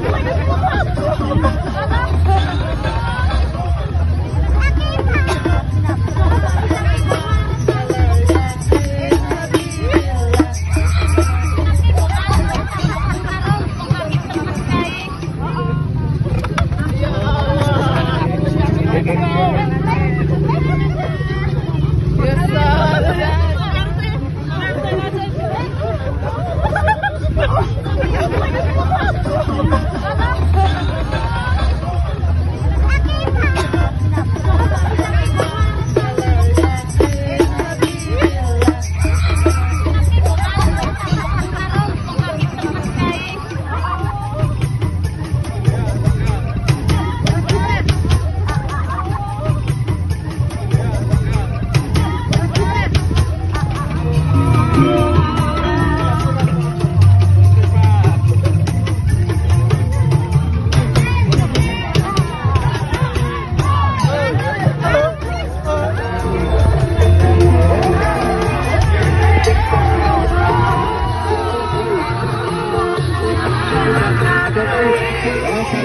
我的丝袜不好，怎么了？Jokowi. Alasan